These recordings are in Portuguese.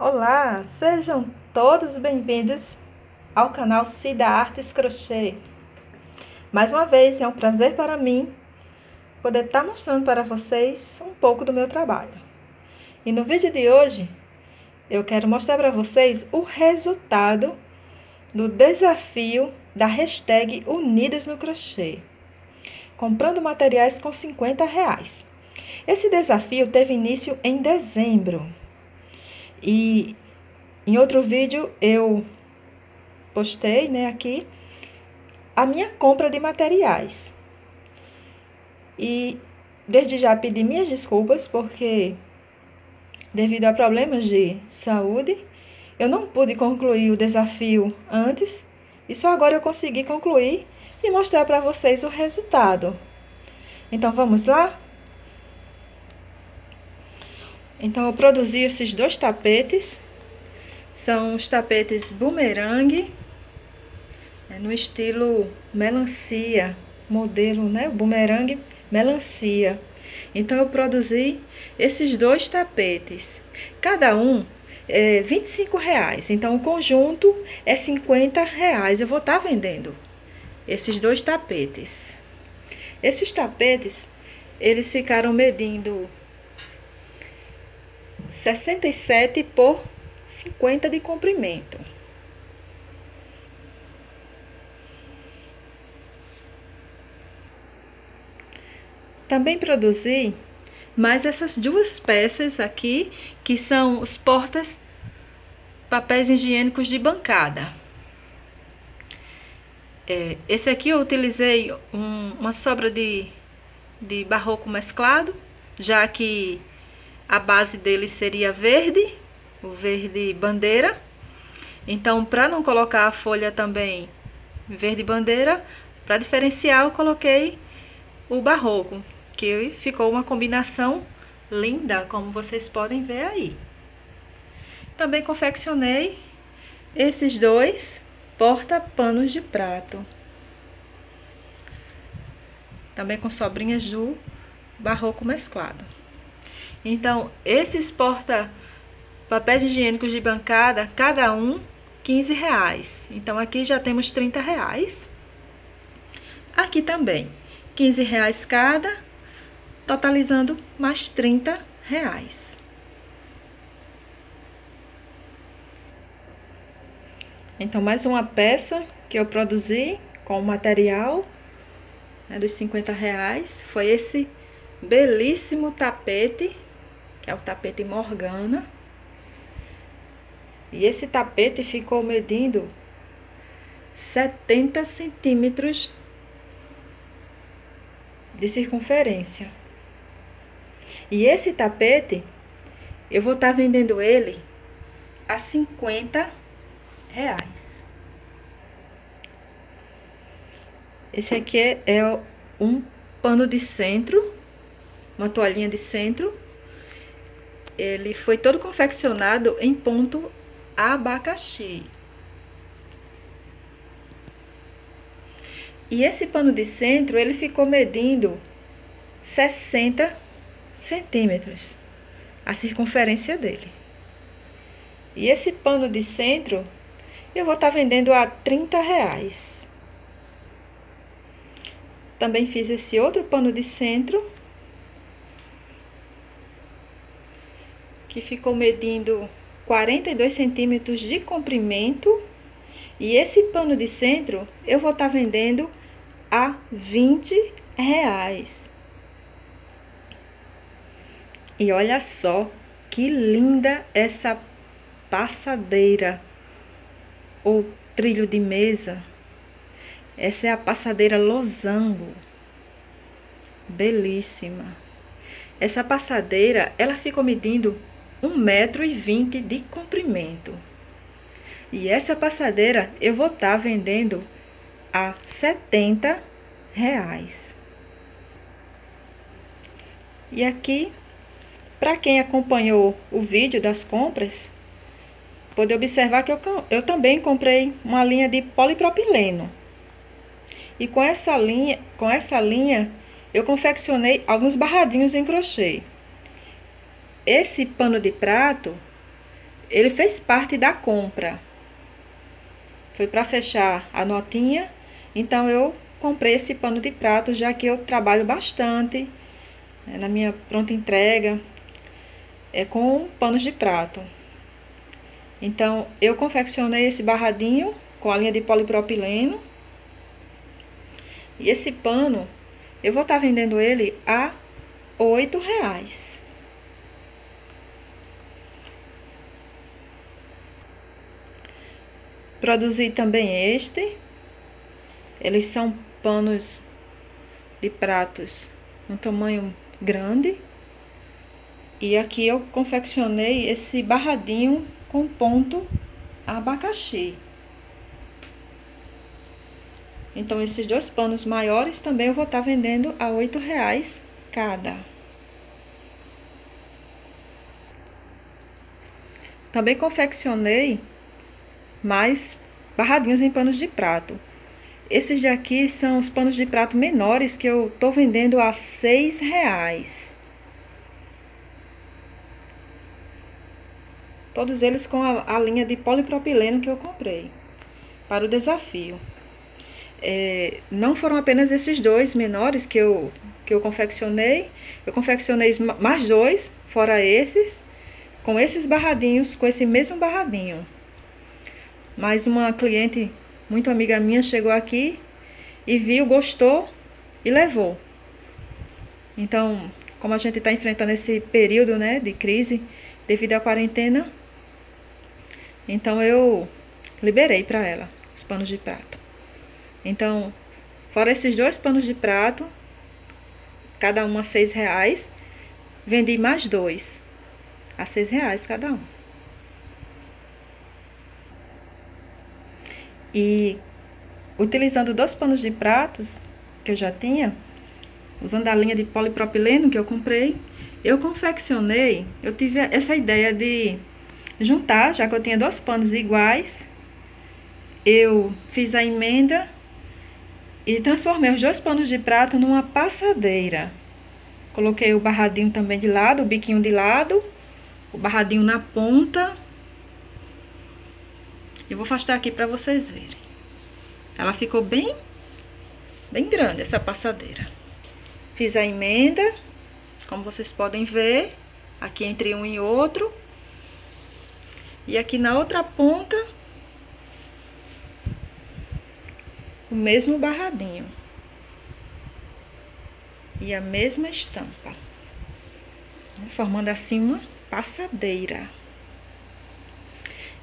Olá, sejam todos bem-vindos ao canal Cida Artes Crochê. Mais uma vez, é um prazer para mim poder estar mostrando para vocês um pouco do meu trabalho. E no vídeo de hoje, eu quero mostrar para vocês o resultado do desafio da hashtag Unidas no Crochê, comprando materiais com 50 reais. Esse desafio teve início em dezembro e em outro vídeo eu postei, né, aqui a minha compra de materiais. E desde já pedi minhas desculpas porque devido a problemas de saúde, eu não pude concluir o desafio antes e só agora eu consegui concluir e mostrar para vocês o resultado. Então vamos lá? Então, eu produzi esses dois tapetes. São os tapetes bumerangue, é no estilo melancia, modelo, né? Bumerangue melancia. Então, eu produzi esses dois tapetes. Cada um é 25 reais. Então, o conjunto é 50 reais. Eu vou estar tá vendendo esses dois tapetes. Esses tapetes, eles ficaram medindo 67 por 50 de comprimento. Também produzi mais essas duas peças aqui, que são os portas papéis higiênicos de bancada. É, esse aqui eu utilizei um, uma sobra de, de barroco mesclado, já que a base dele seria verde, o verde bandeira. Então, para não colocar a folha também verde bandeira, para diferenciar, eu coloquei o barroco, que ficou uma combinação linda, como vocês podem ver aí. Também confeccionei esses dois porta-panos de prato. Também com sobrinhas do barroco mesclado. Então, esses porta papéis higiênicos de bancada, cada um 15 reais. Então, aqui já temos 30 reais. Aqui também, 15 reais cada, totalizando mais 30 reais. Então, mais uma peça que eu produzi com o material né, dos 50 reais. Foi esse belíssimo tapete é o tapete Morgana. E esse tapete ficou medindo 70 centímetros de circunferência. E esse tapete, eu vou estar tá vendendo ele a 50 reais. Esse aqui é, é um pano de centro, uma toalhinha de centro ele foi todo confeccionado em ponto abacaxi. E esse pano de centro, ele ficou medindo 60 centímetros, a circunferência dele. E esse pano de centro, eu vou estar tá vendendo a 30 reais. Também fiz esse outro pano de centro, que ficou medindo 42 centímetros de comprimento. E esse pano de centro eu vou estar tá vendendo a 20 reais. E olha só que linda essa passadeira ou trilho de mesa. Essa é a passadeira losango. Belíssima. Essa passadeira, ela ficou medindo um metro e vinte de comprimento. E essa passadeira eu vou estar tá vendendo a setenta reais. E aqui, para quem acompanhou o vídeo das compras, pode observar que eu, eu também comprei uma linha de polipropileno. E com essa linha, com essa linha, eu confeccionei alguns barradinhos em crochê. Esse pano de prato, ele fez parte da compra. Foi para fechar a notinha, então eu comprei esse pano de prato, já que eu trabalho bastante né, na minha pronta entrega é com panos de prato. Então, eu confeccionei esse barradinho com a linha de polipropileno. E esse pano, eu vou estar tá vendendo ele a oito reais. Produzi também este. Eles são panos de pratos um tamanho grande. E aqui eu confeccionei esse barradinho com ponto abacaxi. Então, esses dois panos maiores também eu vou estar tá vendendo a oito reais cada. Também confeccionei mais barradinhos em panos de prato. Esses daqui são os panos de prato menores que eu tô vendendo a seis reais. Todos eles com a, a linha de polipropileno que eu comprei para o desafio. É, não foram apenas esses dois menores que eu, que eu confeccionei. Eu confeccionei mais dois, fora esses, com esses barradinhos, com esse mesmo barradinho. Mais uma cliente muito amiga minha chegou aqui e viu, gostou e levou. Então, como a gente está enfrentando esse período né, de crise devido à quarentena, então eu liberei para ela os panos de prato. Então, fora esses dois panos de prato, cada um a seis reais, vendi mais dois a seis reais cada um. E utilizando dois panos de pratos que eu já tinha, usando a linha de polipropileno que eu comprei, eu confeccionei, eu tive essa ideia de juntar, já que eu tinha dois panos iguais, eu fiz a emenda e transformei os dois panos de prato numa passadeira. Coloquei o barradinho também de lado, o biquinho de lado, o barradinho na ponta eu vou afastar aqui para vocês verem. Ela ficou bem, bem grande essa passadeira. Fiz a emenda, como vocês podem ver, aqui entre um e outro. E aqui na outra ponta, o mesmo barradinho. E a mesma estampa. Formando assim uma passadeira.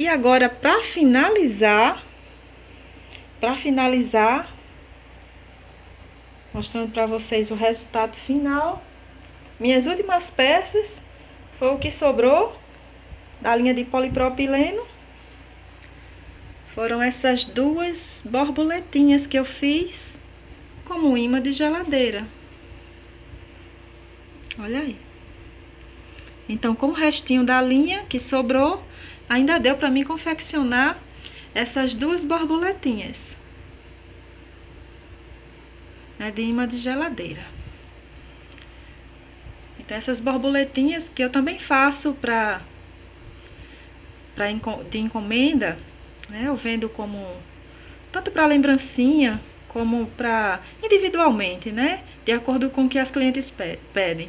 E agora, para finalizar, para finalizar, mostrando para vocês o resultado final, minhas últimas peças foi o que sobrou da linha de polipropileno. Foram essas duas borboletinhas que eu fiz como imã de geladeira. Olha aí. Então, com o restinho da linha que sobrou, ainda deu para mim confeccionar essas duas borboletinhas né, de imã de geladeira. Então, essas borboletinhas que eu também faço para de encomenda, né, eu vendo como tanto para lembrancinha como para individualmente, né, de acordo com o que as clientes pedem.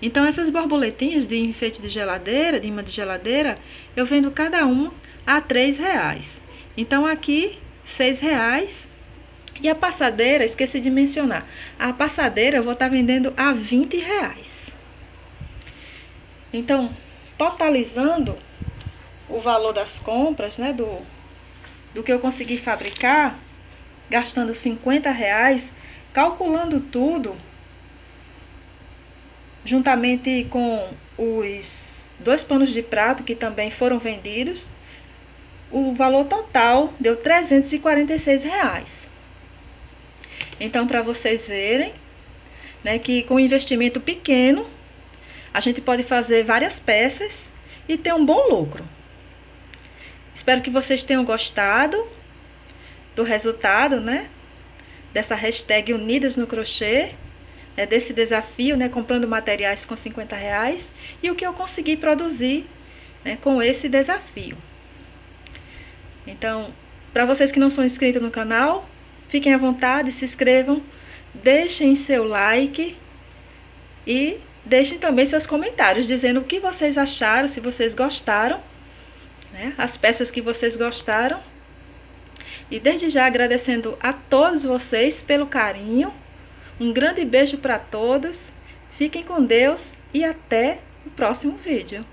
Então, essas borboletinhas de enfeite de geladeira, de imã de geladeira, eu vendo cada uma a três reais. Então, aqui, seis reais. E a passadeira, esqueci de mencionar, a passadeira eu vou estar tá vendendo a 20 reais. Então, totalizando o valor das compras, né, do, do que eu consegui fabricar, gastando 50 reais, calculando tudo, juntamente com os dois panos de prato que também foram vendidos, o valor total deu 346 reais. Então, para vocês verem, né, que com investimento pequeno, a gente pode fazer várias peças e ter um bom lucro. Espero que vocês tenham gostado do resultado, né, dessa hashtag Unidas no Crochê é, desse desafio, né, comprando materiais com 50 reais, e o que eu consegui produzir né, com esse desafio. Então, para vocês que não são inscritos no canal, fiquem à vontade, se inscrevam, deixem seu like e deixem também seus comentários dizendo o que vocês acharam, se vocês gostaram, né, as peças que vocês gostaram. E desde já agradecendo a todos vocês pelo carinho. Um grande beijo para todos. Fiquem com Deus e até o próximo vídeo.